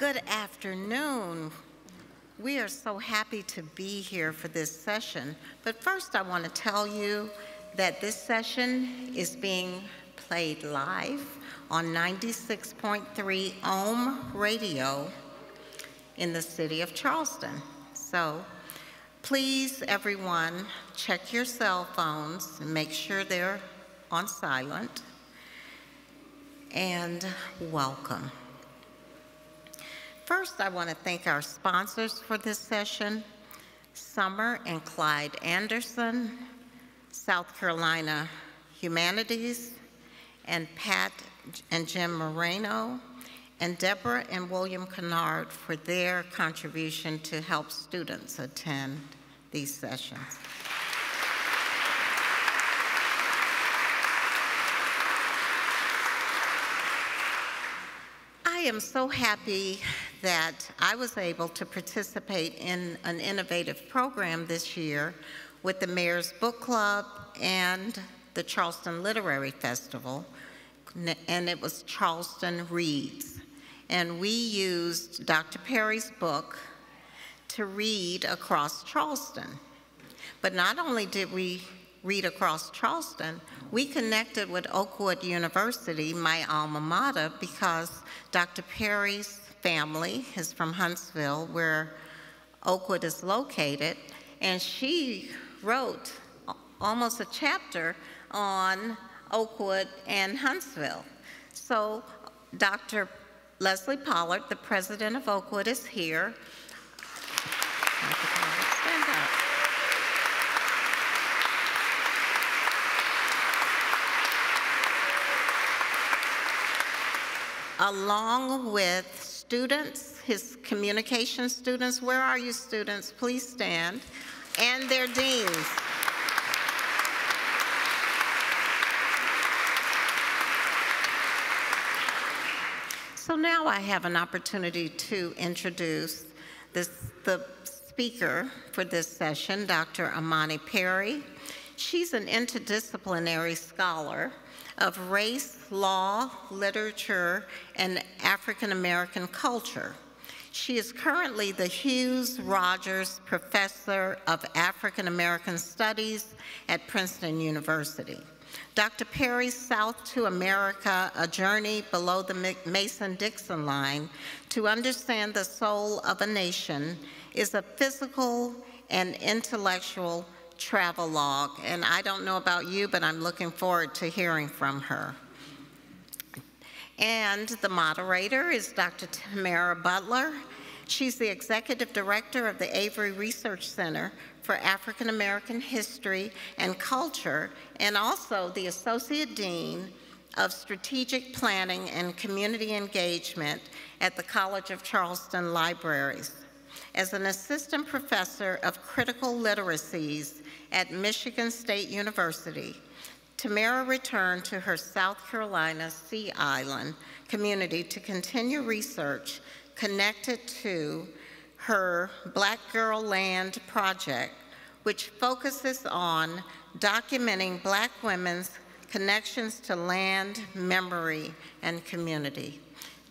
Good afternoon. We are so happy to be here for this session. But first, I want to tell you that this session is being played live on 96.3 Ohm Radio in the city of Charleston. So please, everyone, check your cell phones and make sure they're on silent. And welcome. First, I want to thank our sponsors for this session, Summer and Clyde Anderson, South Carolina Humanities, and Pat and Jim Moreno, and Deborah and William Kennard for their contribution to help students attend these sessions. I am so happy that I was able to participate in an innovative program this year with the Mayor's Book Club and the Charleston Literary Festival, and it was Charleston Reads. And we used Dr. Perry's book to read across Charleston. But not only did we read across Charleston, we connected with Oakwood University, my alma mater, because Dr. Perry's family is from Huntsville, where Oakwood is located, and she wrote almost a chapter on Oakwood and Huntsville. So Dr. Leslie Pollard, the president of Oakwood, is here. Along with students, his communication students. Where are you students? Please stand. And their deans. So now I have an opportunity to introduce this, the speaker for this session, Dr. Imani Perry. She's an interdisciplinary scholar of race, law, literature, and African American culture. She is currently the Hughes Rogers Professor of African American Studies at Princeton University. Dr. Perry's South to America, A Journey Below the Mason-Dixon Line to Understand the Soul of a Nation is a physical and intellectual travelogue, and I don't know about you, but I'm looking forward to hearing from her. And the moderator is Dr. Tamara Butler. She's the executive director of the Avery Research Center for African American History and Culture, and also the associate dean of strategic planning and community engagement at the College of Charleston Libraries. As an assistant professor of critical literacies at Michigan State University, Tamara returned to her South Carolina Sea Island community to continue research connected to her Black Girl Land project, which focuses on documenting black women's connections to land, memory, and community.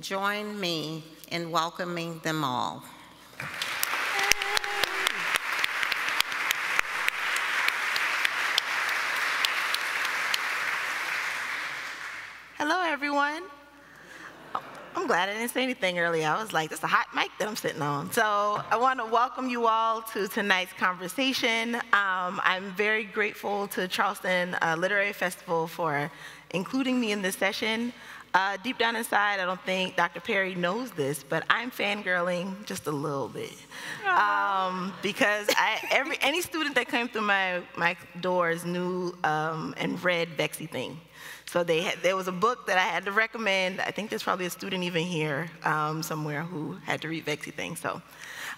Join me in welcoming them all. Hello, everyone. Oh, I'm glad I didn't say anything earlier. I was like, this is a hot mic that I'm sitting on. So I want to welcome you all to tonight's conversation. Um, I'm very grateful to Charleston uh, Literary Festival for including me in this session. Uh, deep down inside, I don't think Dr. Perry knows this, but I'm fangirling just a little bit. Um, because I, every, any student that came through my, my doors knew um, and read Vexy Thing. So they had, there was a book that I had to recommend. I think there's probably a student even here um, somewhere who had to read Vexy Thing. So,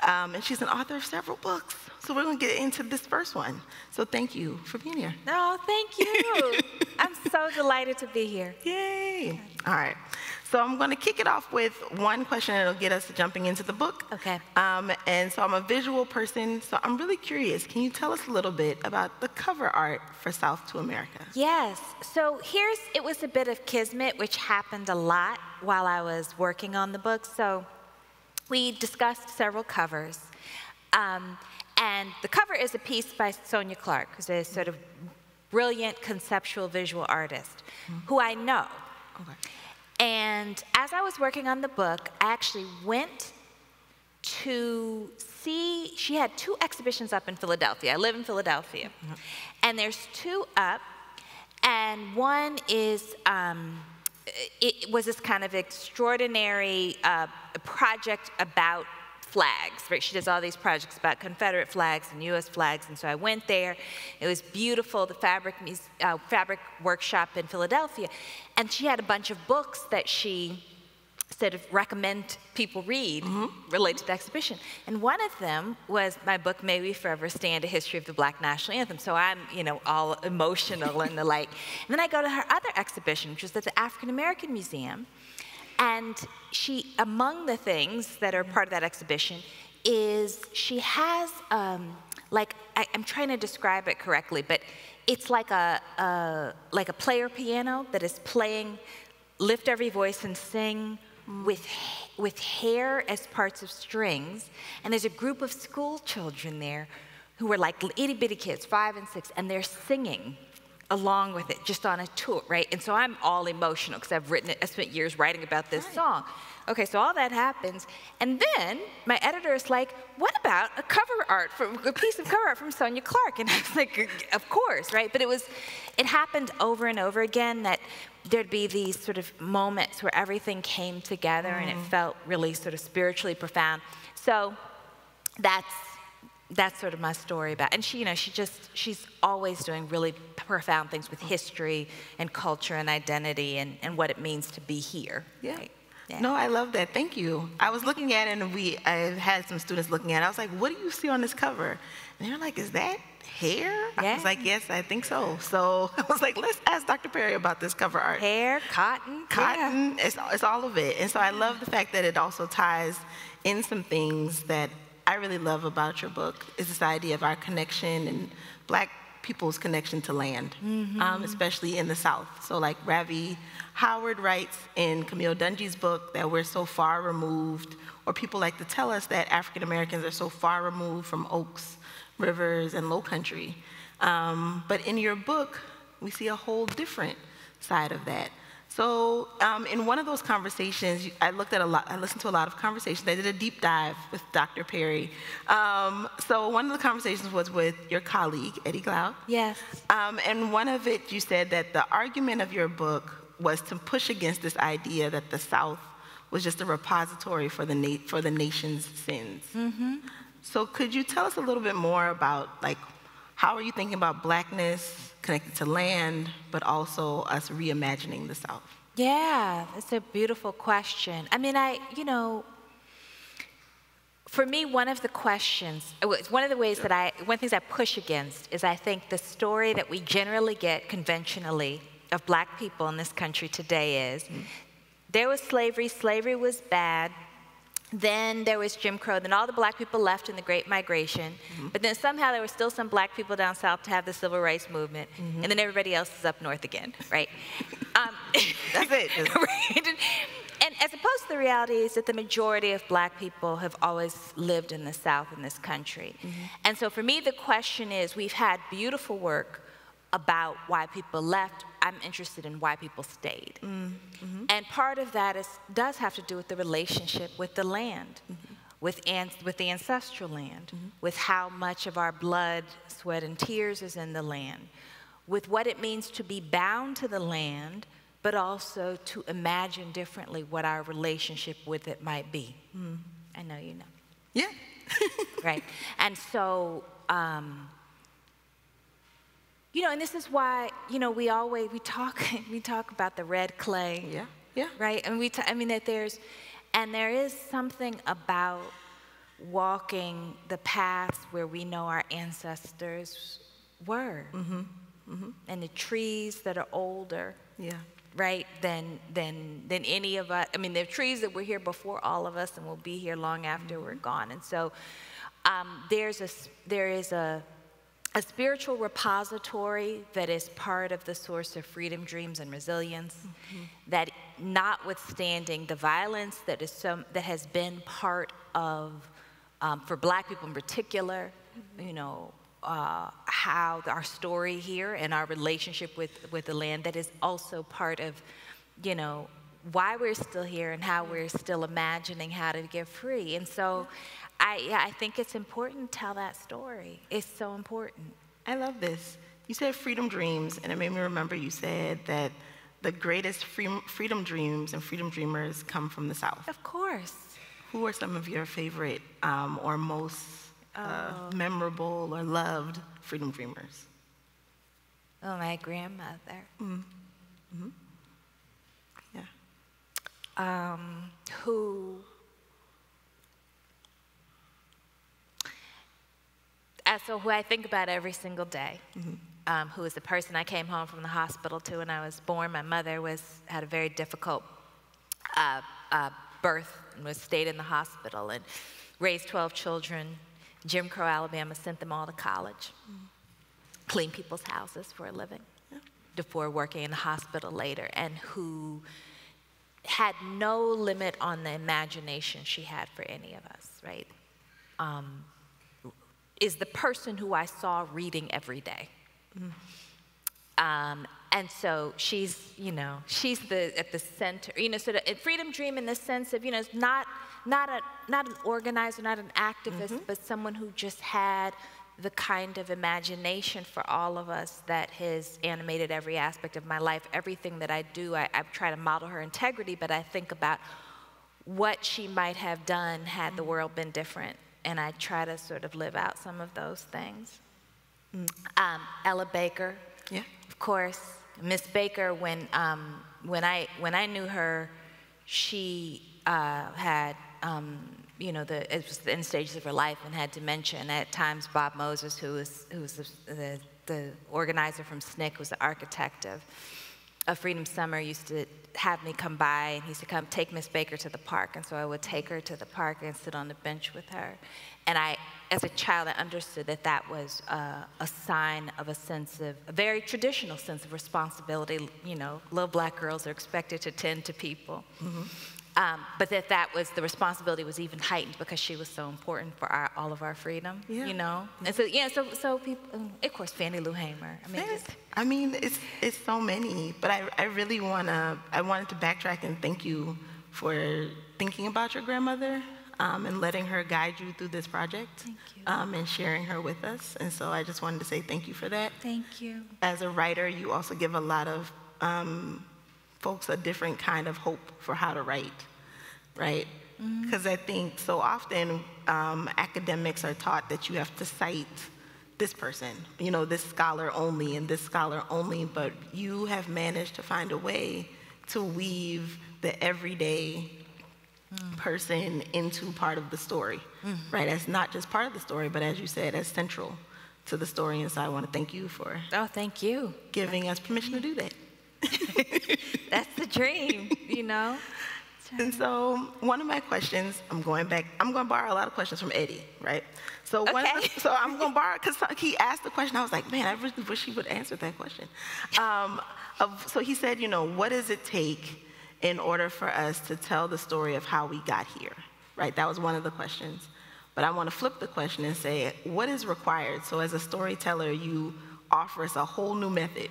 um, and she's an author of several books. So we're going to get into this first one. So thank you for being here. No, thank you. I'm so delighted to be here. Yay. All right. So I'm going to kick it off with one question that'll get us jumping into the book. Okay. Um, and so I'm a visual person, so I'm really curious. Can you tell us a little bit about the cover art for South to America? Yes. So here's, it was a bit of kismet, which happened a lot while I was working on the book. So we discussed several covers. Um, and the cover is a piece by Sonya Clark, who's a sort of brilliant conceptual visual artist mm-hmm. who I know. Okay. And as I was working on the book, I actually went to see, she had two exhibitions up in Philadelphia. I live in Philadelphia. Mm-hmm. And there's two up, and one is, um, it was this kind of extraordinary uh, project about flags, right? She does all these projects about Confederate flags and U.S. flags, and so I went there. It was beautiful, the fabric, uh, fabric workshop in Philadelphia, and she had a bunch of books that she sort of recommend people read mm-hmm. related to the exhibition. And one of them was my book, May We Forever Stand, A History of the Black National Anthem. So I'm, you know, all emotional and the like. And then I go to her other exhibition, which was at the African American Museum. And she, among the things that are part of that exhibition, is she has, um, like, I, am trying to describe it correctly, but it's like a, a, like a player piano that is playing lift every voice and sing with, with hair as parts of strings. And there's a group of school children there who are like itty bitty kids, five and six, and they're singing along with it, just on a tour, right? And so I'm all emotional because I've written it, I spent years writing about this right. song. Okay, so all that happens. And then my editor is like, what about a cover art from a piece of cover art from Sonya Clark? And I was like, of course, right? But it was, it happened over and over again that there'd be these sort of moments where everything came together mm. and it mm. felt really sort of spiritually profound. So that's that's sort of my story about and she you know she just she's always doing really profound things with history and culture and identity and, and what it means to be here yeah. Right? yeah. No, I love that. Thank you. I was looking at it and we I had some students looking at it. I was like, what do you see on this cover? And they're like, is that hair? Yeah. I was like, yes, I think so. So I was like, let's ask Dr. Perry about this cover art. Hair, cotton. Cotton, yeah. it's, it's all of it. And so I love the fact that it also ties in some things that I really love about your book is this idea of our connection and black people's connection to land, mm-hmm. um, especially in the South. So, like Ravi Howard writes in Camille Dungy's book that we're so far removed, or people like to tell us that African Americans are so far removed from oaks, rivers, and low country. Um, but in your book, we see a whole different side of that. So um, in one of those conversations, I looked at a lot, I listened to a lot of conversations. I did a deep dive with Dr. Perry. Um, so one of the conversations was with your colleague, Eddie Glaude. Yes. Um, and one of it, you said that the argument of your book was to push against this idea that the South was just a repository for the, for the nation's sins. Mm-hmm. So could you tell us a little bit more about like how are you thinking about blackness connected to land, but also us reimagining the South? Yeah, that's a beautiful question. I mean, I, you know, for me, one of the questions, one of the ways that I, one of the things I push against is I think the story that we generally get conventionally of black people in this country today is mm-hmm. there was slavery, slavery was bad, then there was Jim Crow. Then all the black people left in the Great Migration. Mm-hmm. But then somehow there were still some black people down south to have the civil rights movement. Mm-hmm. And then everybody else is up north again, right? um, That's it. right? And as opposed to the reality is that the majority of black people have always lived in the south in this country. Mm-hmm. And so for me, the question is we've had beautiful work about why people left, I'm interested in why people stayed. Mm-hmm. And part of that is, does have to do with the relationship with the land, mm-hmm. with, an, with the ancestral land, mm-hmm. with how much of our blood, sweat, and tears is in the land, with what it means to be bound to the land, but also to imagine differently what our relationship with it might be. Mm. I know you know. Yeah. right. And so, um, you know, and this is why, you know, we always, we talk, we talk about the red clay. Yeah, yeah. Right? And we, t- I mean, that there's, and there is something about walking the paths where we know our ancestors were. Mm-hmm. Mm-hmm. And the trees that are older. Yeah. Right, than, than, than any of us. I mean, there are trees that were here before all of us and will be here long after mm-hmm. we're gone. And so um, there's a, there is a, a spiritual repository that is part of the source of freedom, dreams, and resilience. Mm-hmm. That, notwithstanding the violence that is some, that has been part of, um, for black people in particular, you know, uh, how our story here and our relationship with, with the land that is also part of, you know, why we're still here and how we're still imagining how to get free. And so I, yeah, I think it's important to tell that story. It's so important. I love this. You said freedom dreams, and it made me remember you said that the greatest freedom dreams and freedom dreamers come from the South. Of course. Who are some of your favorite um, or most uh, oh. memorable or loved freedom dreamers? Oh, my grandmother. Mm. Mm-hmm. Yeah. Um, who so who I think about every single day. Mm-hmm um, who was the person I came home from the hospital to when I was born. My mother was, had a very difficult uh, uh, birth and was stayed in the hospital and raised 12 children. Jim Crow, Alabama sent them all to college, mm. clean people's houses for a living yeah. before working in the hospital later, and who had no limit on the imagination she had for any of us, right? Um, is the person who I saw reading every day. Um, and so she's, you know, she's the at the center, you know, sort of freedom dream in the sense of, you know, not not a not an organizer, not an activist, mm-hmm. but someone who just had the kind of imagination for all of us that has animated every aspect of my life. Everything that I do, I, I try to model her integrity, but I think about what she might have done had mm-hmm. the world been different, and I try to sort of live out some of those things. Mm. Um, Ella Baker, yeah. of course. Miss Baker, when, um, when, I, when I knew her, she uh, had, um, you know, the, it was the end stages of her life and had dementia. And at times, Bob Moses, who was, who was the, the, the organizer from SNCC, was the architect of, of Freedom Summer, used to have me come by and he used to come take Miss Baker to the park. And so I would take her to the park and sit on the bench with her. And I, as a child, I understood that that was uh, a sign of a sense of, a very traditional sense of responsibility. You know, little black girls are expected to tend to people. Mm-hmm. Um, but that that was, the responsibility was even heightened because she was so important for our, all of our freedom, yeah. you know? And so, yeah, so, so people, um, of course, Fannie Lou Hamer. I mean, just, I mean it's, it's so many, but I, I really wanna, I wanted to backtrack and thank you for thinking about your grandmother um, and letting her guide you through this project um, and sharing her with us. And so I just wanted to say thank you for that. Thank you. As a writer, you also give a lot of um, folks a different kind of hope for how to write, right? Because mm-hmm. I think so often um, academics are taught that you have to cite this person, you know, this scholar only and this scholar only, but you have managed to find a way to weave the everyday mm. person into part of the story, mm. right? As not just part of the story, but as you said, as central to the story. And so I want to thank you for. Oh, thank you. Giving us permission to do that. That's the dream, you know? And so one of my questions, I'm going back, I'm going to borrow a lot of questions from Eddie, right? So, okay. the, so I'm going to borrow, because he asked the question, I was like, man, I really wish he would answer that question. Um, of, so he said, you know, what does it take in order for us to tell the story of how we got here, right? That was one of the questions. But I want to flip the question and say, what is required? So as a storyteller, you offer us a whole new method,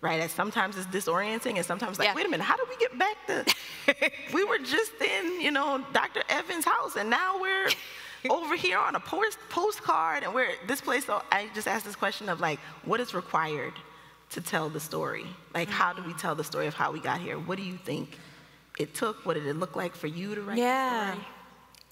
right? And sometimes it's disorienting and sometimes like, yeah. wait a minute, how did we get back to, we were just in, you know, Dr. Evans' house and now we're over here on a post postcard and we're this place. So I just asked this question of like, what is required to tell the story? Like, mm-hmm. how do we tell the story of how we got here? What do you think it took? What did it look like for you to write yeah. the story?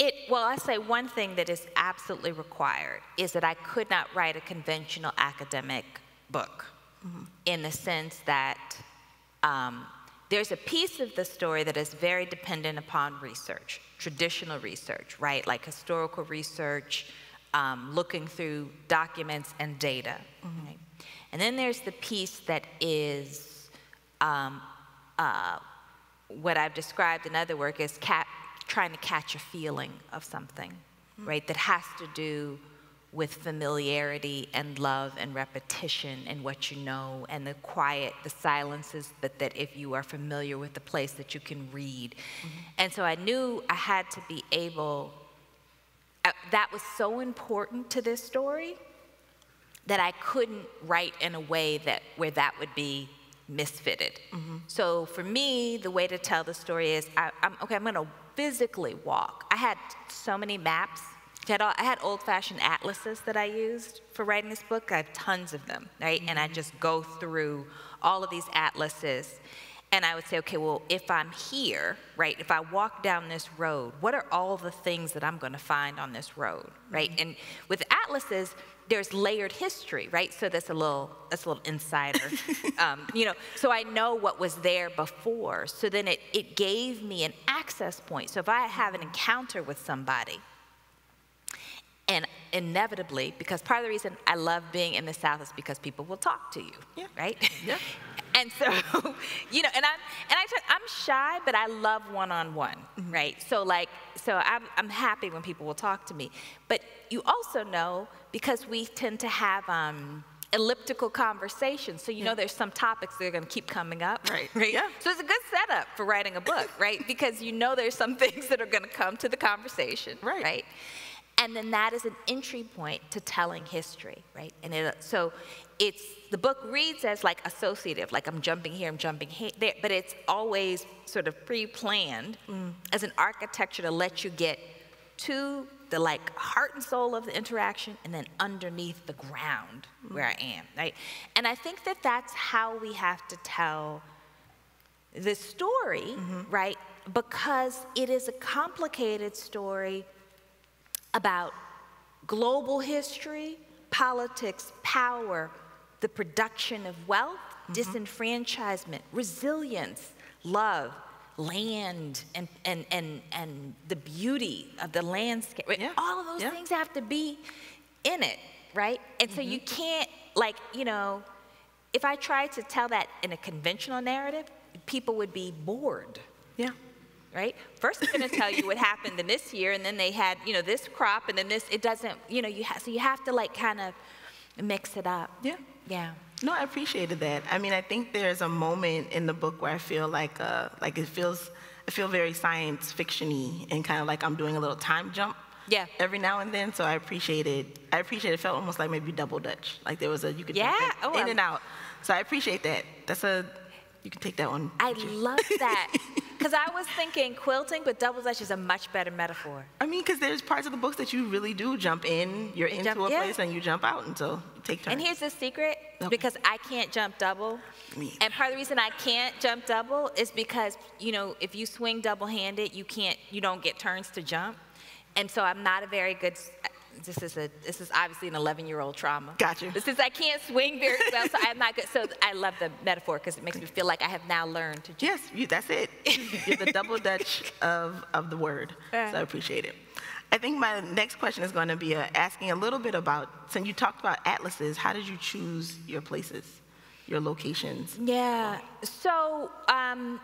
It, well, I say one thing that is absolutely required is that I could not write a conventional academic book mm-hmm. in the sense that um, there's a piece of the story that is very dependent upon research, traditional research, right? Like historical research, um, looking through documents and data. Mm-hmm. Right? And then there's the piece that is um, uh, what I've described in other work as trying to catch a feeling of something, mm-hmm. right? That has to do with familiarity and love and repetition and what you know and the quiet, the silences that, that if you are familiar with the place that you can read. Mm-hmm. And so I knew I had to be able that was so important to this story that I couldn't write in a way that where that would be misfitted. Mm-hmm. So for me, the way to tell the story is, I, am okay. I'm going to physically walk. I had so many maps. I had, I had old-fashioned atlases that I used for writing this book. I have tons of them, right? And I mm-hmm. just go through all of these atlases. And I would say, okay, well, if I'm here, right, if I walk down this road, what are all the things that I'm going to find on this road, right? Mm-hmm. And with atlases, there's layered history, right? So that's a little that's a little insider, um, you know. So I know what was there before. So then it it gave me an access point. So if I have an encounter with somebody, and inevitably, because part of the reason I love being in the South is because people will talk to you, yeah. right? Yeah. and so, you know, and I'm and I I'm shy, but I love one-on-one, mm-hmm. right? So like, so I'm I'm happy when people will talk to me. But you also know because we tend to have. Um, elliptical conversations. So you yeah. know there's some topics that are going to keep coming up. Right. right. Yeah. So it's a good setup for writing a book, right? Because you know there's some things that are going to come to the conversation. Right. Right. And then that is an entry point to telling history, right? And it, so it's, the book reads as like associative, like I'm jumping here, I'm jumping here, there, but it's always sort of pre-planned mm. as an architecture to let you get to the like heart and soul of the interaction and then underneath the ground mm. where I am, right? And I think that that's how we have to tell the story, mm-hmm. right? Because it is a complicated story about global history, politics, power, the production of wealth, mm-hmm. disenfranchisement, resilience, love, land, and, and, and, and the beauty of the landscape. Yeah. All of those yeah. things have to be in it, right? And mm-hmm. so you mm-hmm. can't, like, you know, if I tried to tell that in a conventional narrative, people would be bored. Yeah right? First, it's going to tell you what happened in this year, and then they had, you know, this crop, and then this. It doesn't, you know, you have so you have to like kind of mix it up. Yeah. Yeah. No, I appreciated that. I mean, I think there's a moment in the book where I feel like, uh, like it feels, I feel very science fictiony, and kind of like I'm doing a little time jump. Yeah. Every now and then, so I appreciated. I appreciate it. Felt almost like maybe double dutch. Like there was a you could yeah. Oh, in and out. So I appreciate that. That's a you can take that one. I love that. Because I was thinking quilting, but double dutch is a much better metaphor. I mean, because there's parts of the books that you really do jump in, you're into jump, a yeah. place and you jump out, and so take turns. And here's the secret, okay. because I can't jump double. Me. And part of the reason I can't jump double is because, you know, if you swing double-handed, you can't, you don't get turns to jump. And so I'm not a very good, this is a this is obviously an 11 year old trauma. Gotcha. But since I can't swing very well, so I'm not good. So I love the metaphor because it makes me feel like I have now learned to. Yes, you, that's it. You're the double dutch of of the word. So I appreciate it. I think my next question is going to be uh, asking a little bit about since you talked about atlases. How did you choose your places, your locations? Yeah. So um,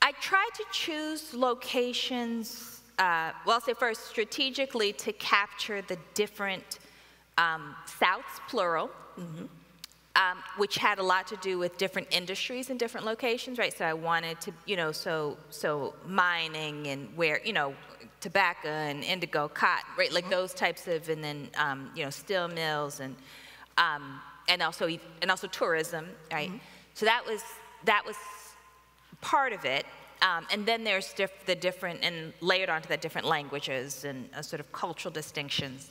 I try to choose locations uh, well, I'll say first, strategically to capture the different um, Souths, plural, mm-hmm. um, which had a lot to do with different industries in different locations, right? So I wanted to, you know, so so mining and where, you know, tobacco and indigo, cotton, right? Like mm-hmm. those types of, and then um, you know, steel mills and um, and also and also tourism, right? Mm-hmm. So that was that was part of it. Um, and then there's diff the different, and layered onto that, different languages and uh, sort of cultural distinctions.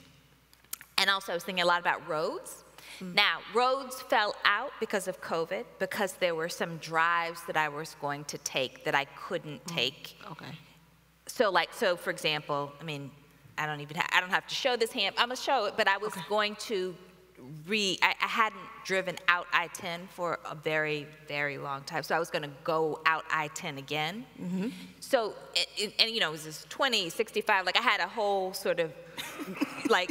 And also, I was thinking a lot about roads. Mm. Now, roads fell out because of COVID, because there were some drives that I was going to take that I couldn't mm. take. Okay. So, like, so for example, I mean, I don't even, I don't have to show this hand. I'm gonna show it, but I was okay. going to re, I, I hadn't driven out I-10 for a very, very long time. So I was gonna go out I-10 again. Mm-hmm. So, and, and, you know, it was this 20, 65, like I had a whole sort of like,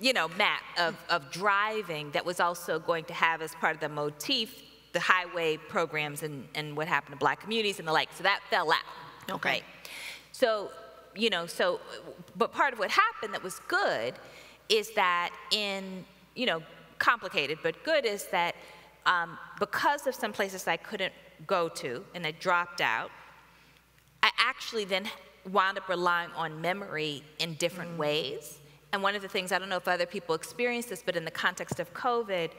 you know, map of, of driving that was also going to have as part of the motif the highway programs and, and what happened to black communities and the like. So that fell out. Okay. Right? So, you know, so, but part of what happened that was good is that in you know, complicated, but good is that um, because of some places I couldn't go to and I dropped out, I actually then wound up relying on memory in different mm. ways. And one of the things, I don't know if other people experience this, but in the context of COVID,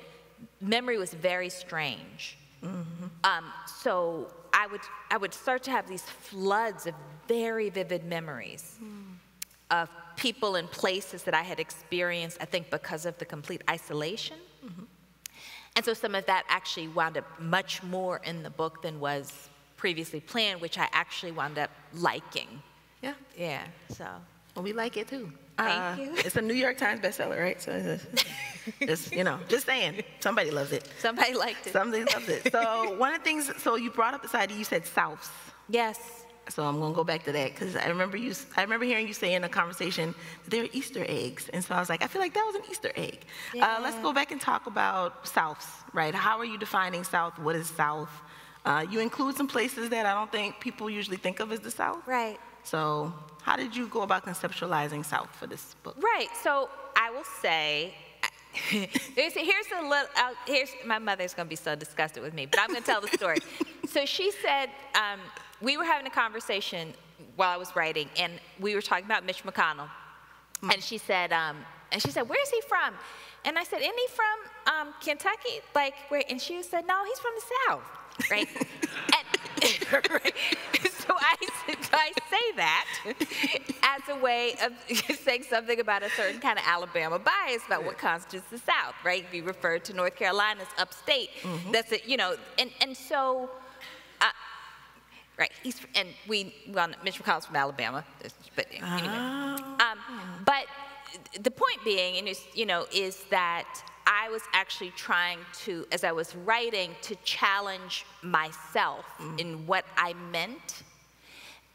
memory was very strange. Mm-hmm. Um, so I would, I would start to have these floods of very vivid memories mm. of people and places that I had experienced, I think, because of the complete isolation. Mm-hmm. And so some of that actually wound up much more in the book than was previously planned, which I actually wound up liking. Yeah. Yeah, so. Well, we like it too. Thank uh, you. It's a New York Times bestseller, right? So it's just, you know, just saying, somebody loves it. Somebody liked it. Somebody loves it. So one of the things, so you brought up this idea, you said Souths. Yes. So I'm gonna go back to that because I remember you. I remember hearing you say in a conversation that there were Easter eggs, and so I was like, I feel like that was an Easter egg. Yeah. Uh, let's go back and talk about Souths, right? How are you defining South? What is South? Uh, you include some places that I don't think people usually think of as the South. Right. So how did you go about conceptualizing South for this book? Right. So I will say, here's, here's a little. Uh, here's my mother's going to be so disgusted with me, but I'm going to tell the story. so she said um, we were having a conversation while I was writing, and we were talking about Mitch McConnell, mm. and she said, um, and she said, "Where's he from?" And I said, "Isn't he from um, Kentucky?" Like, where? And she said, "No, he's from the South." Right. and, right? so I, so I say that as a way of saying something about a certain kind of Alabama bias about what constitutes the South, right? We refer to North Carolina as upstate. Mm-hmm. That's it, you know, and, and so, right, he's, and we, well, Mitch McConnell's from Alabama, but anyway. Oh. Um, but the point being, and you know, is that I was actually trying to, as I was writing, to challenge myself mm. in what I meant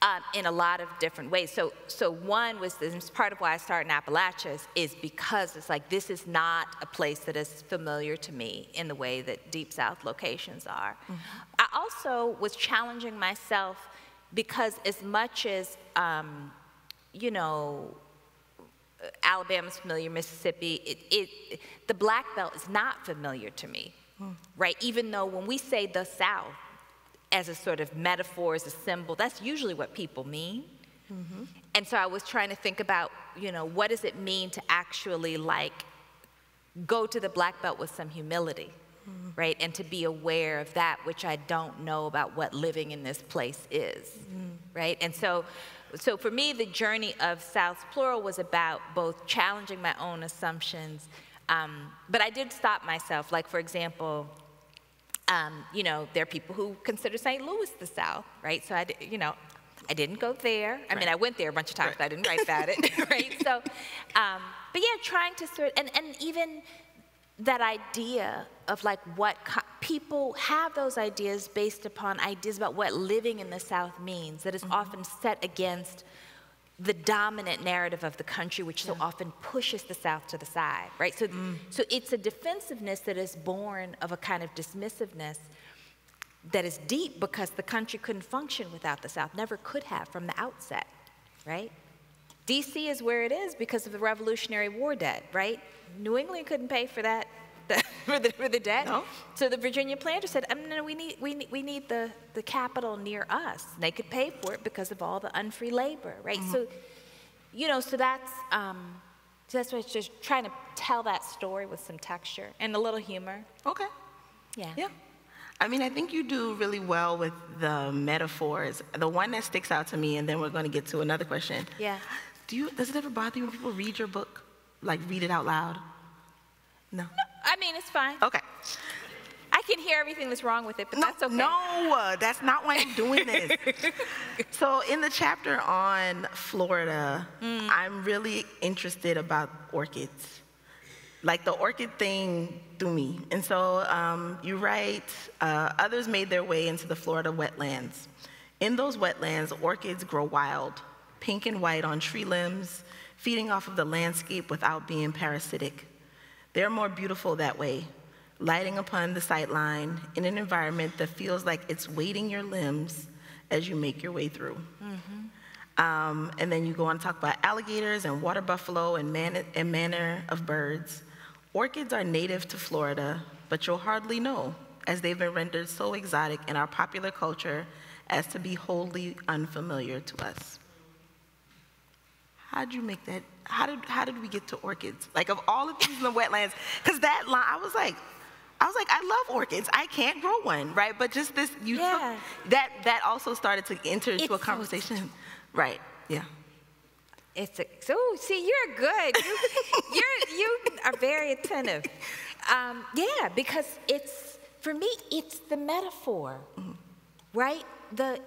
um, in a lot of different ways. So, so one was this part of why I started in Appalachias is because it's like this is not a place that is familiar to me in the way that Deep South locations are. Mm -hmm. I also was challenging myself because as much as, um, you know, Alabama's familiar, Mississippi, it, it, the Black Belt is not familiar to me, mm. right? Even though when we say the South, as a sort of metaphor, as a symbol. That's usually what people mean. Mm-hmm. And so I was trying to think about, you know, what does it mean to actually like go to the black belt with some humility, mm-hmm. right? And to be aware of that which I don't know about what living in this place is, mm-hmm. right? And so, so for me, the journey of South Plural was about both challenging my own assumptions, um, but I did stop myself. Like, for example, um, you know, there are people who consider St. Louis the South, right? So I, you know, I didn't go there. I right. mean, I went there a bunch of times, right. but I didn't write about it, right? So, um, but yeah, trying to sort, and, and even that idea of like what people have those ideas based upon ideas about what living in the South means that is mm -hmm. often set against the dominant narrative of the country, which yeah. so often pushes the South to the side, right? So, mm. so it's a defensiveness that is born of a kind of dismissiveness that is deep because the country couldn't function without the South, never could have from the outset, right? DC is where it is because of the Revolutionary War debt, right? New England couldn't pay for that for, the, for the debt. No. So the Virginia planter said, um, no, we need, we need, we need the, the capital near us. And they could pay for it because of all the unfree labor, right? Mm-hmm. So, you know, so that's, um, so that's why it's just trying to tell that story with some texture and a little humor. Okay. Yeah. Yeah. I mean, I think you do really well with the metaphors. The one that sticks out to me, and then we're going to get to another question. Yeah. Do you? Does it ever bother you when people read your book, like read it out loud? No. no I mean, it's fine. Okay. I can hear everything that's wrong with it, but no, that's okay. No, that's not why I'm doing this. so in the chapter on Florida, mm. I'm really interested about orchids. Like the orchid thing threw me. And so um, you write, uh, others made their way into the Florida wetlands. In those wetlands, orchids grow wild, pink and white on tree limbs, feeding off of the landscape without being parasitic. They're more beautiful that way, lighting upon the sightline in an environment that feels like it's weighting your limbs as you make your way through. Mm-hmm. Um, and then you go on to talk about alligators and water buffalo and, man- and manner of birds. Orchids are native to Florida, but you'll hardly know, as they've been rendered so exotic in our popular culture as to be wholly unfamiliar to us. How did you make that? How did how did we get to orchids? Like of all the things in the wetlands, because that line, I was like, I was like, I love orchids. I can't grow one, right? But just this, you Yeah. took, that that also started to enter into It's a so conversation, right? Yeah. It's a, so see, you're good. You, you're, you are very attentive. Um, yeah, because it's for me, it's the metaphor, right? The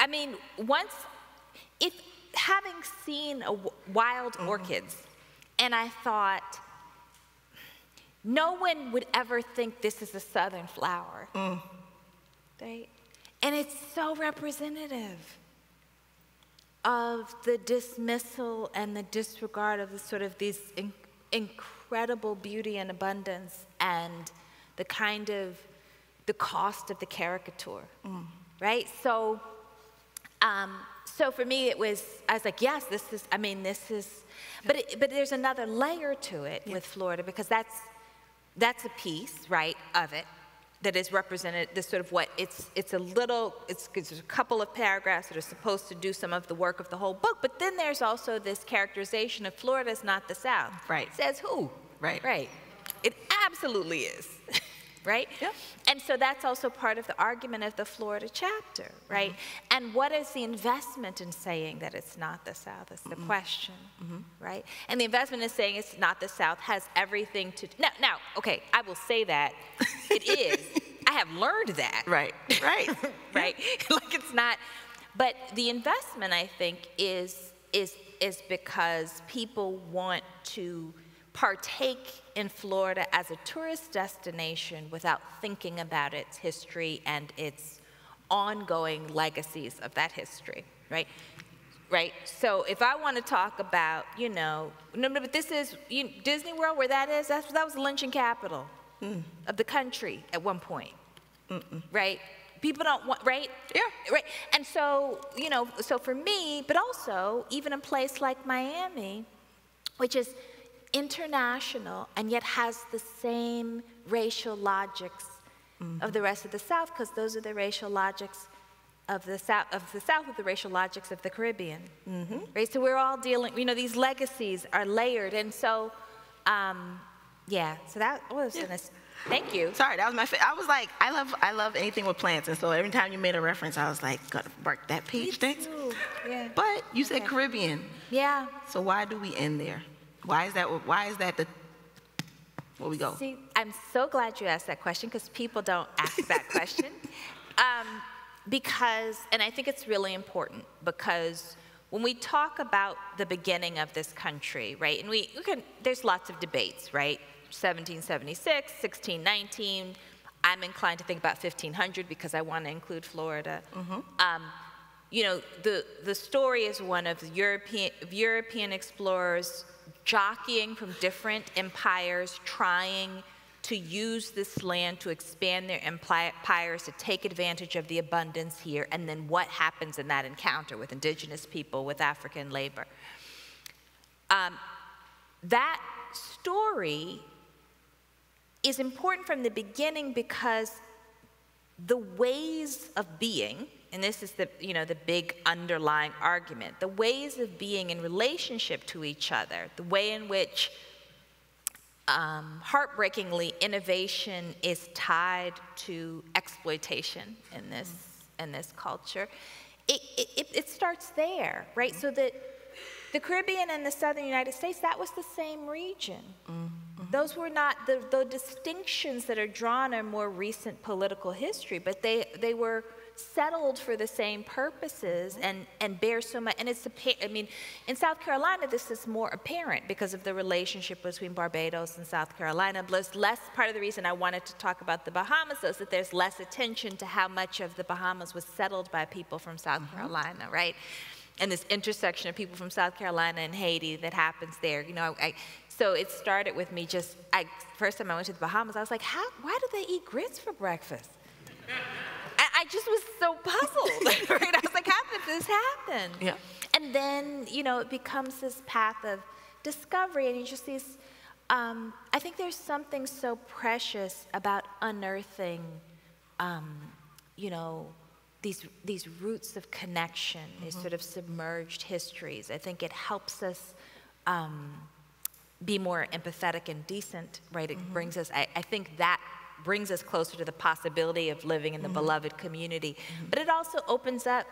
I mean, once if having seen wild mm-hmm. orchids, and I thought, no one would ever think this is a southern flower, mm. right? And it's so representative of the dismissal and the disregard of the sort of these in- incredible beauty and abundance and the kind of the cost of the caricature. Mm. Right? So um, so for me it was i was like yes this is i mean this is but it, but there's another layer to it with florida because that's that's a piece right of it that is represented this sort of what it's it's a little it's, it's a couple of paragraphs that are supposed to do some of the work of the whole book but then there's also this characterization of florida is not the south. Right. says who? Right. right. It absolutely is right Yep. and so that's also part of the argument of the florida chapter mm-hmm. right and what is the investment in saying that it's not the south is the mm-hmm. question mm-hmm. right and the investment in saying it's not the south has everything to now now okay i will say that it is i have learned that Right. Right. right? like it's not. But the investment, I think, is is is because people want to partake in Florida as a tourist destination without thinking about its history and its ongoing legacies of that history, right? Right. So if I want to talk about, you know, no, no, but this is you, Disney World, where that is. That's that was the lynching capital hmm. of the country at one point right? People don't want, right? Yeah. Right. And so, you know, so for me, but also even a place like Miami, which is international and yet has the same racial logics of the rest of the South, because those are the racial logics of the South, of the South, of the racial logics of the Caribbean. Right. So we're all dealing. You know, these legacies are layered, and so, um, yeah. So that was an. Thank you. Sorry, that was my. Fa- I was like, I love, I love anything with plants, and so every time you made a reference, I was like, gotta mark that page Thanks. Yeah. But you said Caribbean, Yeah. so why do we end there? Why is that? Why is that the? Where we go? See, I'm so glad you asked that question because people don't ask that question. Um, because, and I think it's really important because when we talk about the beginning of this country, right, and we, we can, there's lots of debates, right? 1776, 1619. I'm inclined to think about 1500 because I want to include Florida. Um, you know, the, the story is one of the European, of European explorers jockeying from different empires, trying to use this land to expand their empires, to take advantage of the abundance here, and then what happens in that encounter with indigenous people, with African labor. Um, that story is important from the beginning because the ways of being and this is the you know the big underlying argument. The ways of being in relationship to each other the way in which um, heartbreakingly innovation is tied to exploitation in this in this culture it, it, it- starts there right? So that the caribbean and the southern united states that was the same region. Those were not the, the distinctions that are drawn are more recent political history, but they, they were settled for the same purposes and, and bear so much. And it's, I mean, in South Carolina, this is more apparent because of the relationship between Barbados and South Carolina. Less, less part of the reason I wanted to talk about the Bahamas is that there's less attention to how much of the Bahamas was settled by people from South mm-hmm. Carolina, right? and this intersection of people from South Carolina and Haiti that happens there. You know, I, so it started with me just, I, first time I went to the Bahamas, I was like, how, why do they eat grits for breakfast? Just was so puzzled, right? I was like, how did this happen? Yeah. And then, you know, it becomes this path of discovery, and you just these, um, I think there's something so precious about unearthing, um, you know, these, these roots of connection, these sort of submerged histories. I think it helps us um, be more empathetic and decent, right? It brings us, I, I think that brings us closer to the possibility of living in the mm-hmm. beloved community. Mm-hmm. But it also opens up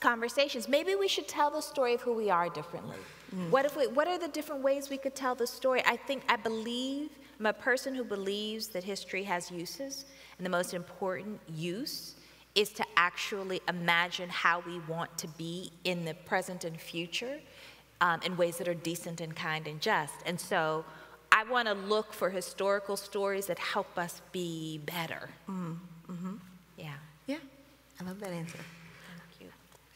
conversations. Maybe we should tell the story of who we are differently. Mm-hmm. What if we, what are the different ways we could tell the story? I think I believe I'm a person who believes that history has uses, and the most important use is to actually imagine how we want to be in the present and future um, in ways that are decent and kind and just. And so I want to look for historical stories that help us be better. Mm, hmm Yeah. Yeah, I love that answer. Thank you.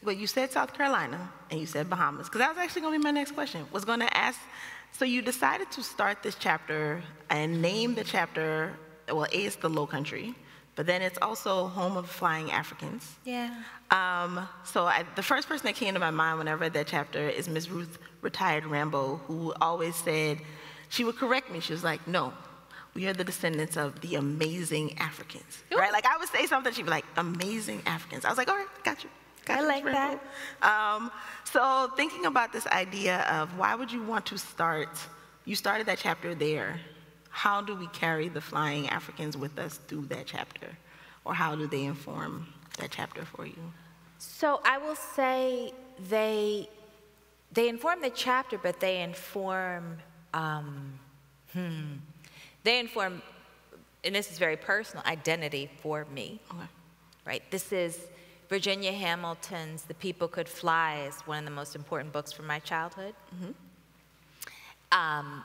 Well, you said South Carolina and you said Bahamas, because that was actually going to be my next question. Was going to ask. So you decided to start this chapter and name the chapter. Well, A is the Low Country, but then it's also home of flying Africans. Yeah. Um, so I, the first person that came to my mind when I read that chapter is Miss Ruth Retired Rambo, who always said she would correct me. She was like, "No, we are the descendants of the amazing Africans." Right? Like I would say something, she'd be like, "Amazing Africans." I was like, "All right, got you." Got I you, like Rambo." Um, so thinking about this idea of why would you want to start? You started that chapter there. How do we carry the flying Africans with us through that chapter, or how do they inform that chapter for you? So I will say they they inform the chapter, but they inform um, hmm, they inform, and this is very personal identity for me. Okay. Right. This is Virginia Hamilton's "The People Could Fly" is one of the most important books from my childhood. Um,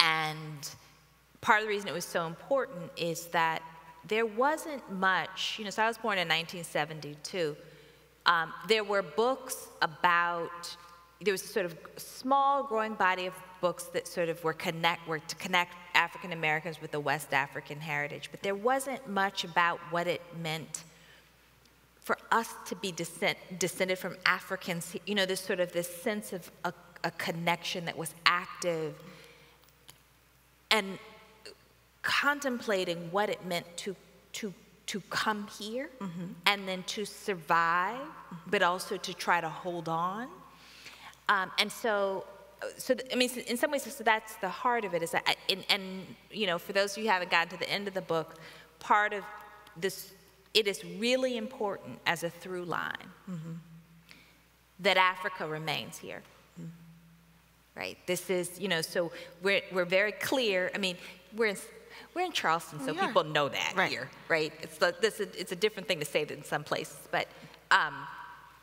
and part of the reason it was so important is that there wasn't much, you know, so I was born in 1972. Um, there were books about, there was a sort of small growing body of books that sort of were connect, were to connect African Americans with the West African heritage, but there wasn't much about what it meant for us to be descent, descended from Africans, you know, this sort of this sense of a, a connection that was active and contemplating what it meant to, to, to come here and then to survive, but also to try to hold on. Um, and so, so th- I mean, in some ways, so that's the heart of it. Is that, I- and, and you know, for those of you who haven't gotten to the end of the book, part of this, it is really important as a through line that Africa remains here. Right. This is, you know, so we're we're very clear. I mean, we're in, we're in Charleston, so are. people know that Right. here, right? It's the, this is, it's a different thing to say than some places, but um,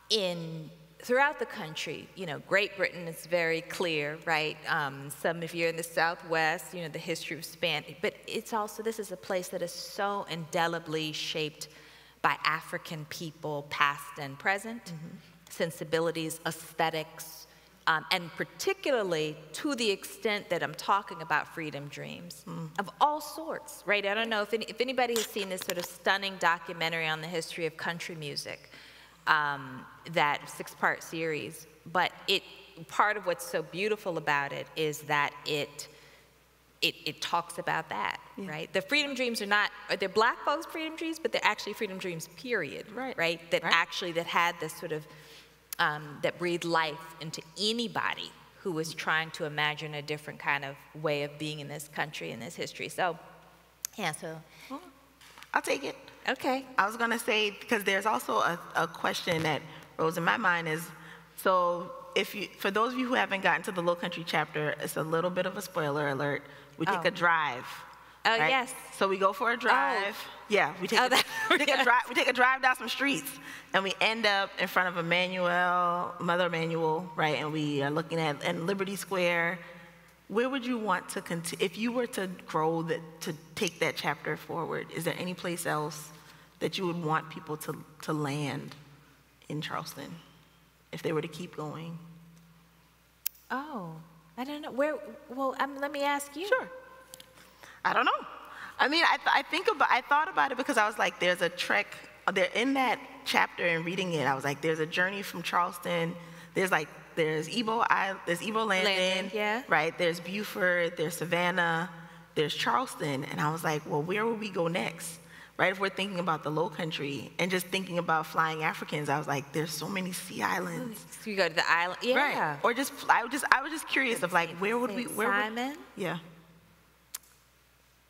in throughout the country, you know, Great Britain is very clear, right? Um, some of you are in the Southwest, you know, the history of Spain, but it's also this is a place that is so indelibly shaped by African people, past and present, sensibilities, aesthetics, um, and particularly to the extent that I'm talking about freedom dreams of all sorts, right? I don't know if, any, if anybody has seen this sort of stunning documentary on the history of country music, um, that six-part series, but it part of what's so beautiful about it is that it it, it talks about that, right? The freedom dreams are not, they're black folks' freedom dreams, but they're actually freedom dreams, period, Right. right? That Right. actually, that had this sort of, um, that breathed life into anybody who was trying to imagine a different kind of way of being in this country in this history. So, yeah, so, I'll take it. Okay. I was gonna say, because there's also a, a question that rose in my mind is, so if you, for those of you who haven't gotten to the Low Country chapter, it's a little bit of a spoiler alert. We take Oh. a drive. Oh, right? yes. So we go for a oh. drive. Yeah, we take, Oh, a, that- we, take a drive, we take a drive down some streets, and we end up in front of Emmanuel, Mother Emmanuel, right? And we are looking at and Liberty Square. Where would you want to continue if you were to grow that to take that chapter forward? Is there any place else that you would want people to to land in Charleston if they were to keep going? Oh, I don't know. Where, well, um, let me ask you. Sure. I don't know. I mean, I, th- I think about, I thought about it because I was like, there's a trek, there in that chapter and reading it, I was like, there's a journey from Charleston. There's like, there's Ebo, I, there's Ebo Landing, Landing, yeah. right? There's Beaufort, there's Savannah, there's Charleston, and I was like, well, where will we go next? Right? If we're thinking about the low country and just thinking about flying Africans, I was like, there's so many sea islands. So you go to the island, yeah. Right. Or just, I was just, I was just curious of like, where would we, where would, Simon? yeah.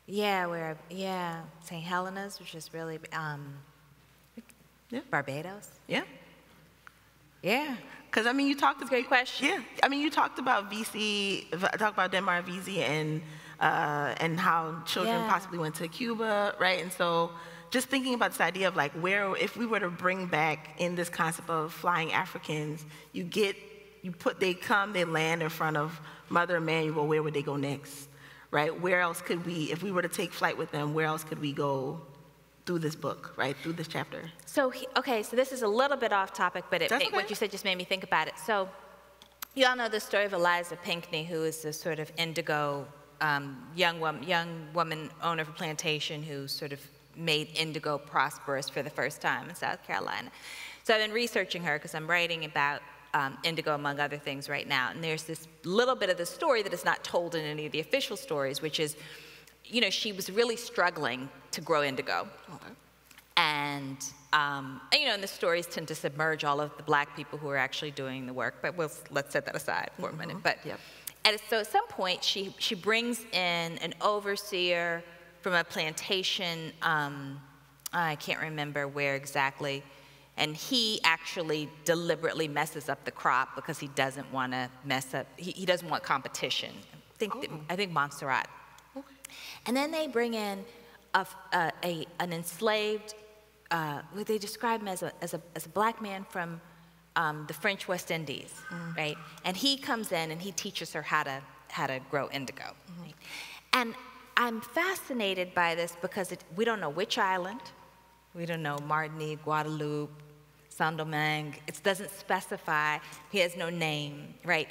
Yeah, where, yeah, St. Helena's, which is really, um, Yeah. Barbados. Yeah. Yeah. Because I mean, you talked. a great question. Yeah, I mean, you talked about Vesey, talked about Denmark Vesey, and uh, and how children Yeah. possibly went to Cuba, right? And so, just thinking about this idea of like where, if we were to bring back in this concept of flying Africans, you get, you put, they come, they land in front of Mother Emmanuel. Where would they go next, right? Where else could we, if we were to take flight with them, where else could we go? Through this book, right? Through this chapter. So, he, okay, so this is a little bit off topic, but it, That's ma- what you said just made me think about it. So, you all know the story of Eliza Pinckney, who is this sort of indigo um, young, woman, young woman owner of a plantation who sort of made indigo prosperous for the first time in South Carolina. So I've been researching her because I'm writing about um, indigo, among other things, right now. And there's this little bit of the story that is not told in any of the official stories, which is, you know, she was really struggling to grow indigo. And, um, and, you know, and the stories tend to submerge all of the black people who are actually doing the work, but we'll, let's set that aside for a minute. But Yep. And so at some point, she, she brings in an overseer from a plantation, um, I can't remember where exactly, and he actually deliberately messes up the crop because he doesn't want to mess up, he, he doesn't want competition. I think, that- I think Montserrat. And then they bring in a, a, a- an enslaved, uh, they describe him as a, as a, as a black man from um, the French West Indies, right? And he comes in and he teaches her how to, how to grow indigo. right? And I'm fascinated by this because it, we don't know which island. We don't know Martinique, Guadeloupe, Saint Domingue. It doesn't specify. He has no name, right?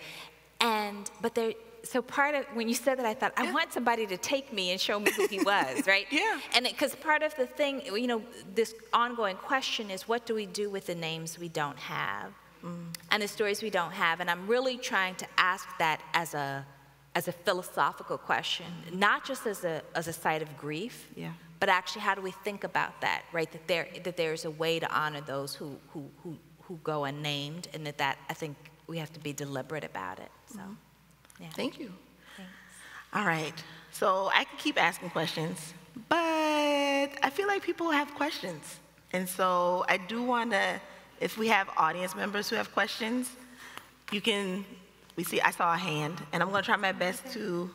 And but there. So part of when you said that, I thought I want somebody to take me and show me who he was, right? Yeah. And because part of the thing, you know, this ongoing question is, what do we do with the names we don't have, mm. and the stories we don't have? And I'm really trying to ask that as a as a philosophical question, not just as a as a site of grief, Yeah. but actually how do we think about that, right? That there that there's a way to honor those who who who, who go unnamed, and that that I think we have to be deliberate about it. So, mm-hmm. Yeah. Thank you. Thanks. All right. So I can keep asking questions, but I feel like people have questions. And so I do want to, if we have audience members who have questions, you can, we see, I saw a hand, and I'm going to try my best to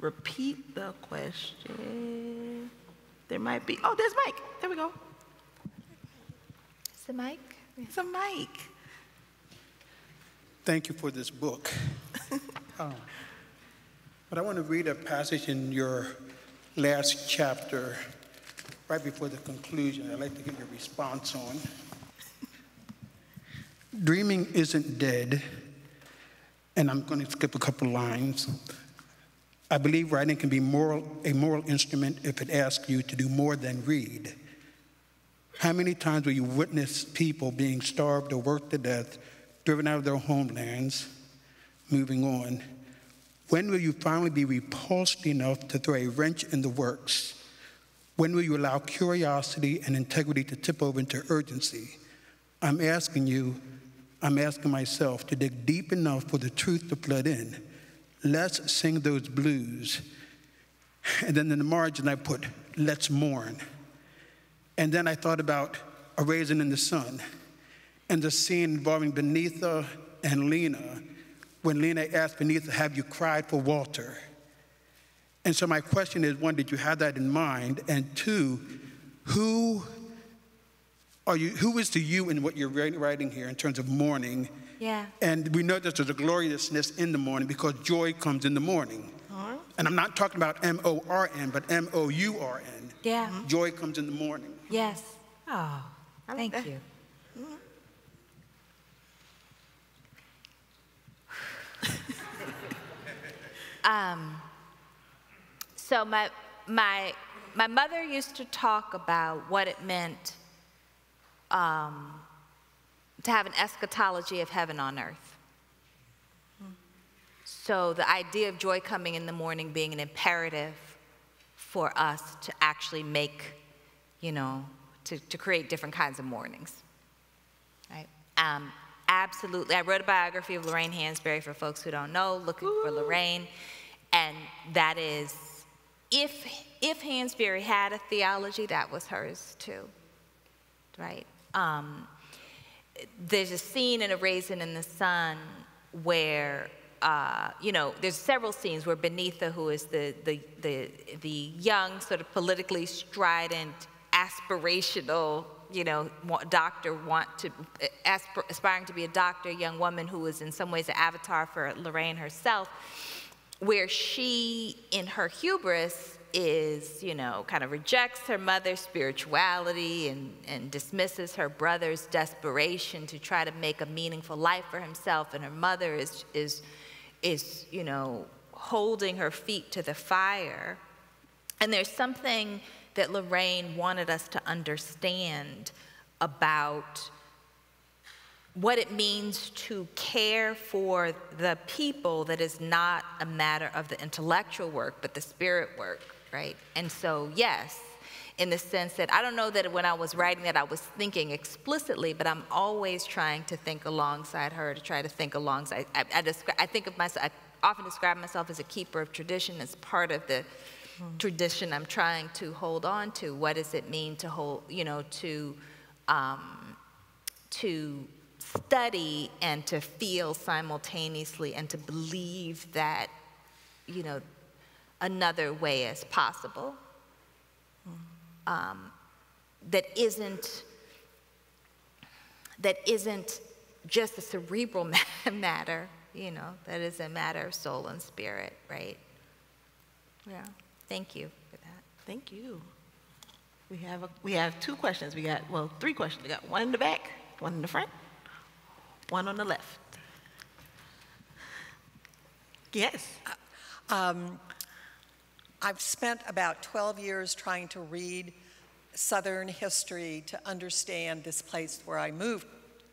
repeat the question. There might be, oh, there's Mike. There we go. Is the mic? It's a mic. Thank you for this book. Um, But I want to read a passage in your last chapter, right before the conclusion. I'd like to get your response on. Dreaming isn't dead, and I'm going to skip a couple lines. I believe writing can be moral, a moral instrument if it asks you to do more than read. How many times will you witness people being starved or worked to death, driven out of their homelands, moving on? When will you finally be repulsed enough to throw a wrench in the works? When will you allow curiosity and integrity to tip over into urgency? I'm asking you, I'm asking myself to dig deep enough for the truth to flood in. Let's sing those blues. And then in the margin, I put, let's mourn. And then I thought about A Raisin in the Sun and the scene involving Beneatha and Lena when Lena asked Beneatha, Have you cried for Walter? And so my question is one, did you have that in mind? And two, who are you, who is to you in what you're writing writing here in terms of mourning? Yeah. And we know that there's a gloriousness in the morning because joy comes in the morning. Uh-huh. And I'm not talking about M O R N, but M O U R N. Yeah. Joy comes in the morning. Yes. Oh, thank you. Um, so my my my mother used to talk about what it meant um, to have an eschatology of heaven on earth. So the idea of joy coming in the morning being an imperative for us to actually make you know, to, to create different kinds of mornings. Right? Um, absolutely. I wrote a biography of Lorraine Hansberry for folks who don't know, looking Ooh. for Lorraine. And that is, if, if Hansberry had a theology, that was hers too. Right? Um, there's a scene in A Raisin in the Sun where uh, you know, there's several scenes where Beneatha, who is the, the, the, the young, sort of politically strident, aspirational, you know, doctor, want to, aspir aspiring to be a doctor, young woman who is in some ways an avatar for Lorraine herself, where she, in her hubris, is, you know, kind of rejects her mother's spirituality and, and dismisses her brother's desperation to try to make a meaningful life for himself. And her mother is, is, is you know, holding her feet to the fire. And there's something that Lorraine wanted us to understand about what it means to care for the people that is not a matter of the intellectual work, but the spirit work right? And so, yes, in the sense that I don't know that when I was writing that I was thinking explicitly, but I'm always trying to think alongside her, to try to think alongside. I, I, I think of myself, I often describe myself as a keeper of tradition as part of the tradition I'm trying to hold on to. What does it mean to hold, you know, to, um, to study and to feel simultaneously and to believe that, you know, another way is possible um, that isn't that isn't just a cerebral matter, you know, that is a matter of soul and spirit, right? Yeah. Thank you for that. Thank you. We have a, we have two questions. We got well three questions. We got one in the back, one in the front, one on the left. Yes. Um, I've spent about 12 years trying to read Southern history to understand this place where I moved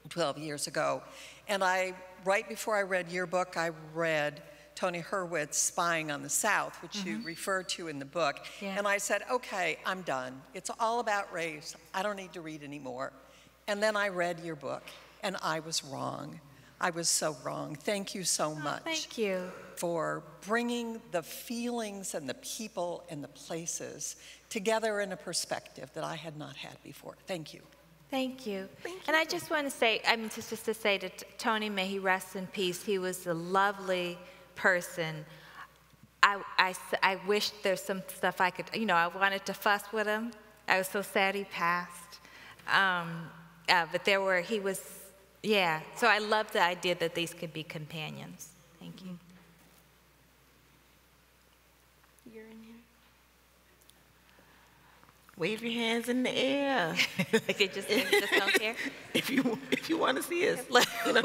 12 years ago. And I, right before I read your book, I read Tony Horwitz's Spying on the South, which mm-hmm. you referred to in the book. Yeah. And I said, okay, I'm done. It's all about race. I don't need to read anymore. And then I read your book, and I was wrong. I was so wrong. Thank you so oh, much. Thank you. For bringing the feelings and the people and the places together in a perspective that I had not had before. Thank you. Thank you. Thank you. And I just want to say, I mean, just, just to say to Tony, may he rest in peace. He was a lovely person. I, I, I wish there's some stuff I could, you know, I wanted to fuss with him. I was so sad he passed. Um, uh, but there were, he was yeah, so I love the idea that these could be companions. Thank you. You're in here. Wave your hands in the air. like they just, they just don't care? if you, if you want to see us. you know,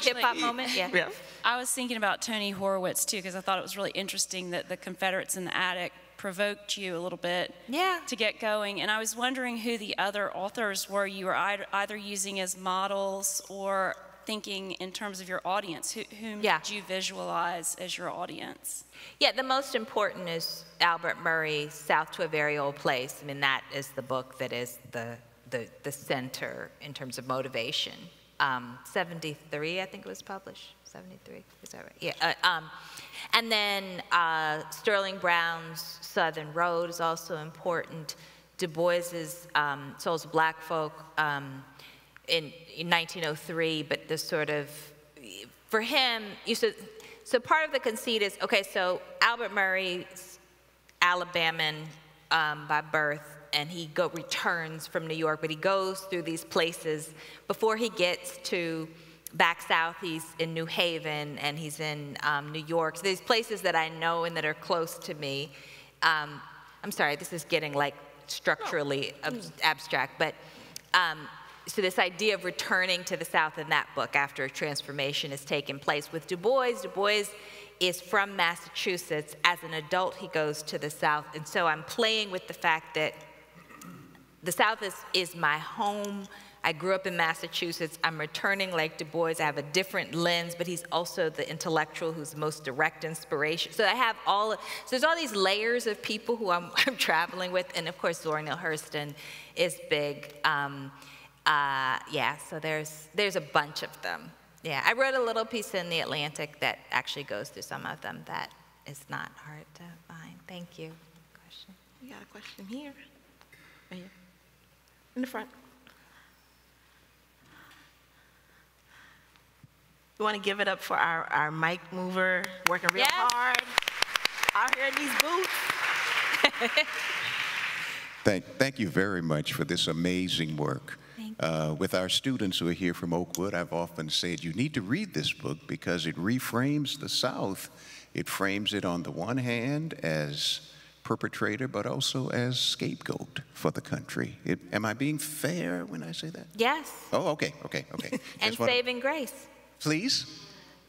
hip hop moment, yeah. yeah. I was thinking about Tony Horwitz too, because I thought it was really interesting that the Confederates in the attic provoked you a little bit yeah. to get going. And I was wondering who the other authors were you were either using as models or thinking in terms of your audience. Who, whom yeah. did you visualize as your audience? Yeah, the most important is Albert Murray, South to a Very Old Place. I mean, that is the book that is the, the, the center in terms of motivation. Um, 73, I think it was published. 73, is that right? Yeah. Uh, um, and then uh, Sterling Brown's Southern Road is also important. Du Bois's um, Souls of Black Folk um, in, in 1903, but the sort of, for him, you said, so part of the conceit is, okay, so Albert Murray's Alabaman um, by birth, and he go, returns from New York, but he goes through these places before he gets to back south, he's in New Haven and he's in um, New York. So these places that I know and that are close to me. Um, I'm sorry, this is getting like structurally ab abstract, but um, so this idea of returning to the South in that book after a transformation has taken place with Du Bois. Du Bois is from Massachusetts. As an adult, he goes to the South, and so I'm playing with the fact that the South is, is my home I grew up in Massachusetts. I'm returning like Du Bois. I have a different lens, but he's also the intellectual who's most direct inspiration. So I have all, so there's all these layers of people who I'm, I'm traveling with. And of course, Zora Neale Hurston is big. Um, uh, yeah, so there's, there's a bunch of them. Yeah, I wrote a little piece in The Atlantic that actually goes through some of them that is not hard to find. Thank you. Question. We got a question here. Right here. In the front. We want to give it up for our, our mic mover working real yes. hard out here in these boots. thank, thank you very much for this amazing work. Uh, with our students who are here from Oakwood, I've often said you need to read this book because it reframes the South. It frames it on the one hand as perpetrator, but also as scapegoat for the country. It, am I being fair when I say that? Yes. Oh, okay, okay, okay. and saving grace. Please?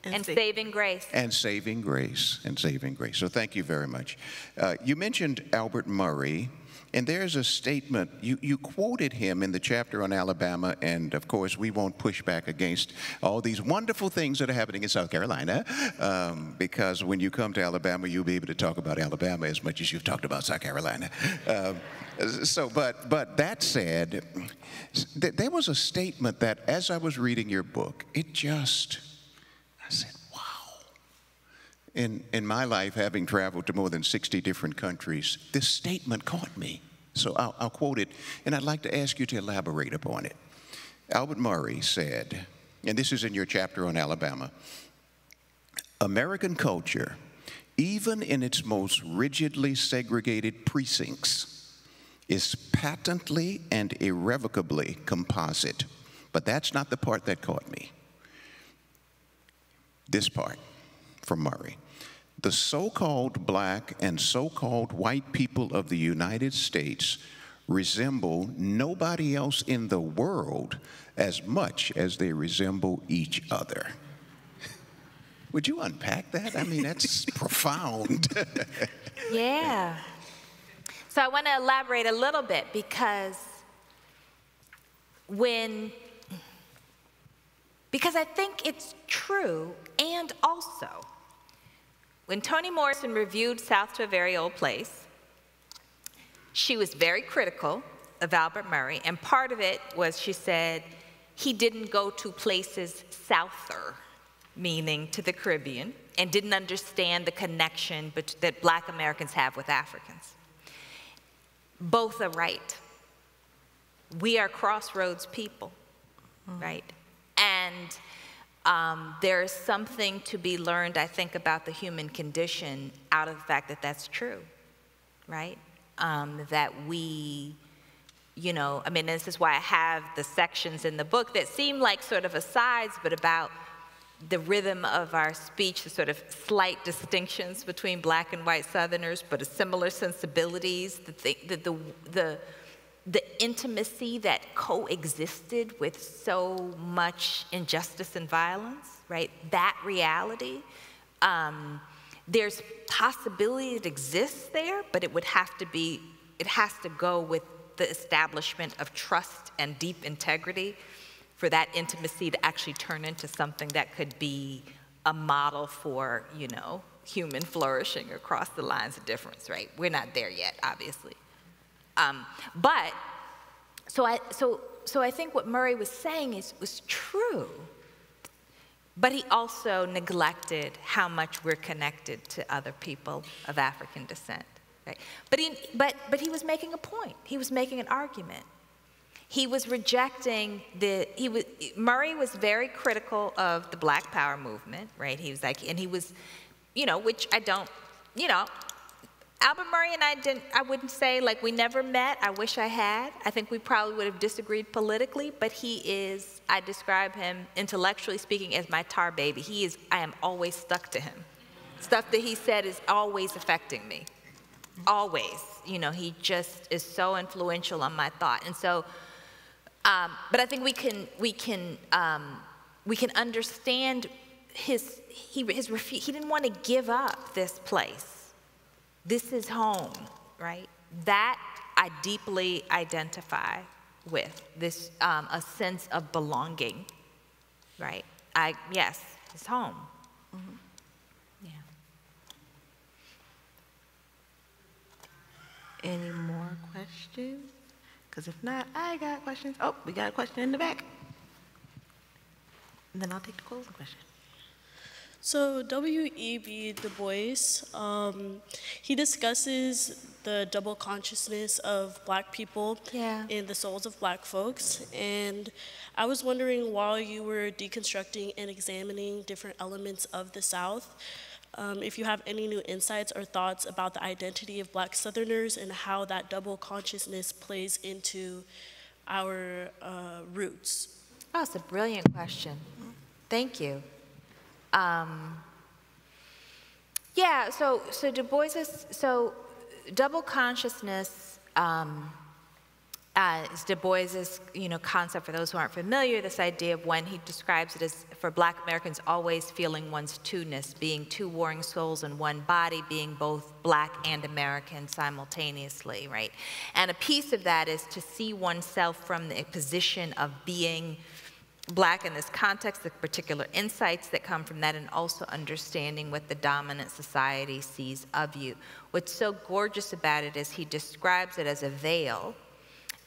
And, and saving grace. And saving grace. And saving grace. So thank you very much. Uh, you mentioned Albert Murray. And there's a statement, you, you quoted him in the chapter on Alabama, and of course, we won't push back against all these wonderful things that are happening in South Carolina, um, because when you come to Alabama, you'll be able to talk about Alabama as much as you've talked about South Carolina. Um, so, but, but that said, th there was a statement that as I was reading your book, it just, I said, wow. In, in my life, having traveled to more than 60 different countries, this statement caught me. So I'll, I'll quote it, and I'd like to ask you to elaborate upon it. Albert Murray said, and this is in your chapter on Alabama American culture, even in its most rigidly segregated precincts, is patently and irrevocably composite. But that's not the part that caught me. This part from Murray. The so called black and so called white people of the United States resemble nobody else in the world as much as they resemble each other. Would you unpack that? I mean, that's profound. yeah. So I want to elaborate a little bit because when, because I think it's true, and also, when Toni Morrison reviewed South to a Very Old Place, she was very critical of Albert Murray, and part of it was she said he didn't go to places souther, meaning to the Caribbean, and didn't understand the connection that black Americans have with Africans both are right. We are crossroads people, mm. right? And um, there is something to be learned, I think, about the human condition out of the fact that that's true, right? Um, that we, you know, I mean, this is why I have the sections in the book that seem like sort of asides, but about the rhythm of our speech, the sort of slight distinctions between black and white Southerners, but a similar sensibilities, the, the, the, the, the intimacy that coexisted with so much injustice and violence, right? That reality. Um, there's possibility it exists there, but it would have to be, it has to go with the establishment of trust and deep integrity for that intimacy to actually turn into something that could be a model for, you know, human flourishing across the lines of difference, right? We're not there yet, obviously. Um, but, so I, so, so I think what Murray was saying is, was true, but he also neglected how much we're connected to other people of African descent. Right? But, he, but, but he was making a point. He was making an argument he was rejecting the he was Murray was very critical of the Black Power movement, right? He was like, and he was, you know, which I don't, you know, Albert Murray and I didn't. I wouldn't say like we never met. I wish I had. I think we probably would have disagreed politically, but he is. I describe him intellectually speaking as my tar baby. He is. I am always stuck to him. Stuff that he said is always affecting me. Always. You know, he just is so influential on my thought, and so. Um, but I think we can, we can, um, we can understand his, he, his refu- he didn't want to give up this place. This is home, right? That I deeply identify with, this um, a sense of belonging, right? I yes, it's home. Mm-hmm. Yeah. Any more questions? Because if not, I got questions. Oh, we got a question in the back. And then I'll take the closing question. So W.E.B. Du Bois, um, he discusses the double consciousness of black people yeah. and the souls of black folks. And I was wondering while you were deconstructing and examining different elements of the South, um, if you have any new insights or thoughts about the identity of black Southerners and how that double consciousness plays into our uh, roots. Oh, it's a brilliant question. Thank you. Um, yeah, so, so Du Bois is, so double consciousness um, uh, Du Bois's you know, concept, for those who aren't familiar, this idea of when he describes it as, for black Americans, always feeling one's two-ness, being two warring souls in one body, being both black and American simultaneously, right? And a piece of that is to see oneself from the position of being black in this context, the particular insights that come from that, and also understanding what the dominant society sees of you. What's so gorgeous about it is he describes it as a veil,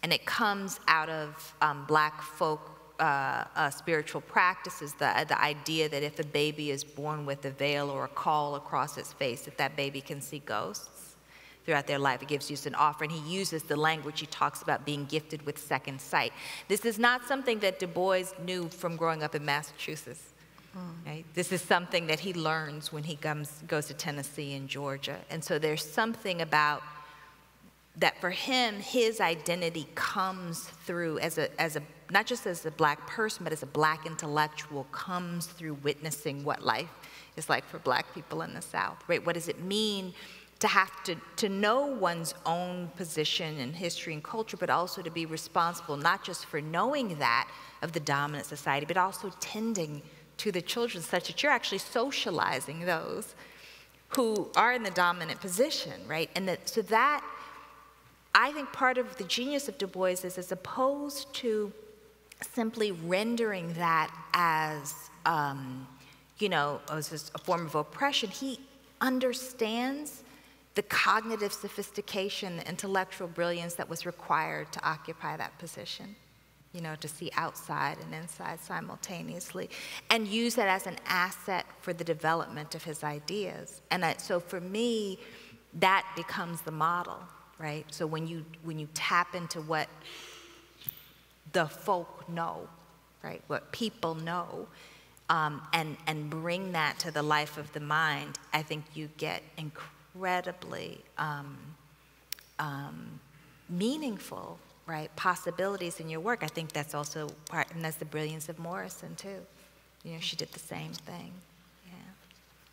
and it comes out of um, black folk uh, uh, spiritual practices, the, the idea that if a baby is born with a veil or a caul across its face, that that baby can see ghosts throughout their life. It gives you an offer, and he uses the language. He talks about being gifted with second sight. This is not something that Du Bois knew from growing up in Massachusetts. Hmm. Right? This is something that he learns when he comes, goes to Tennessee and Georgia. And so there's something about that for him, his identity comes through as a, as a, not just as a black person, but as a black intellectual, comes through witnessing what life is like for black people in the South, right? What does it mean to have to, to know one's own position in history and culture, but also to be responsible not just for knowing that of the dominant society, but also tending to the children such that you're actually socializing those who are in the dominant position, right? And that, so that, I think part of the genius of Du Bois is as opposed to simply rendering that as, um, you know, as a form of oppression, he understands the cognitive sophistication, the intellectual brilliance that was required to occupy that position, you know, to see outside and inside simultaneously, and use that as an asset for the development of his ideas. And I, so for me, that becomes the model, right? So when you, when you tap into what the folk know, right, what people know, um, and, and bring that to the life of the mind, I think you get incredibly um, um, meaningful, right, possibilities in your work. I think that's also part, and that's the brilliance of Morrison too. You know, she did the same thing. Yeah,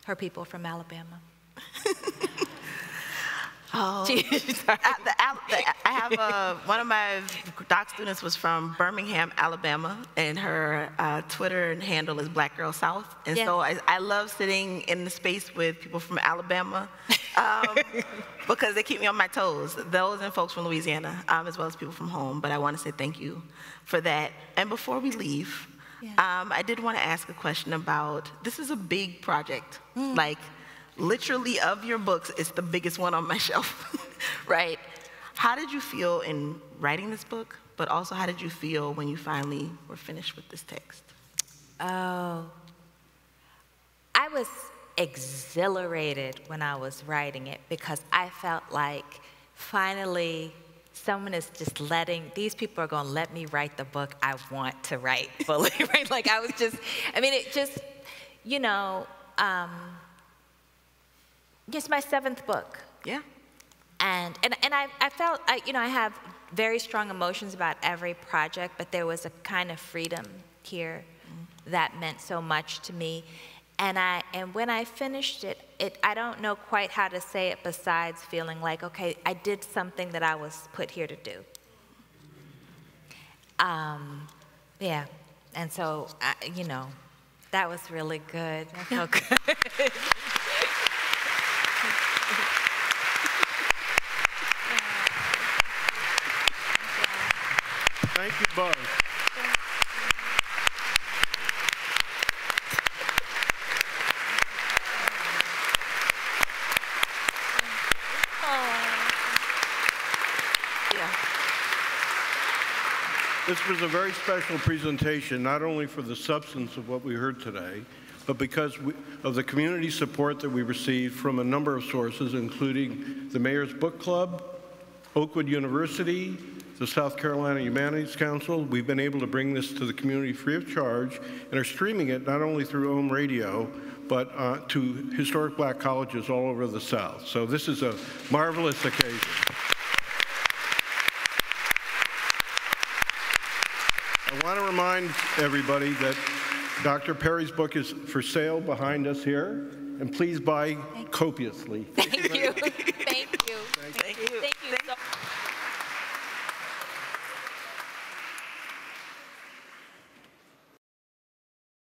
her people from Alabama. Oh, I, the, the, I have a, one of my doc students was from Birmingham, Alabama, and her uh, Twitter handle is Black Girl South. And yeah. so I, I, love sitting in the space with people from Alabama um, because they keep me on my toes. Those and folks from Louisiana, um, as well as people from home. But I want to say thank you for that. And before we leave, yeah. um, I did want to ask a question about this is a big project. Mm. Like literally of your books, it's the biggest one on my shelf, right? How did you feel in writing this book, but also how did you feel when you finally were finished with this text? Oh, I was exhilarated when I was writing it because I felt like finally someone is just letting these people are going to let me write the book I want to write fully, right? Like I was just, I mean, it just, you know, um, it's my seventh book. Yeah. And, and, and I, I felt, I, you know, I have very strong emotions about every project, but there was a kind of freedom here that meant so much to me. And, I, and when I finished it, it, I don't know quite how to say it besides feeling like, okay, I did something that I was put here to do. Um, yeah, and so, I, you know, that was really good. I felt good. Thank you both. This was a very special presentation, not only for the substance of what we heard today, but because we, of the community support that we received from a number of sources, including the Mayor's Book Club, Oakwood University, the South Carolina Humanities Council. We've been able to bring this to the community free of charge and are streaming it not only through Ohm Radio, but uh, to historic black colleges all over the South. So this is a marvelous occasion. I want to remind everybody that Dr. Perry's book is for sale behind us here, and please buy copiously. Thank.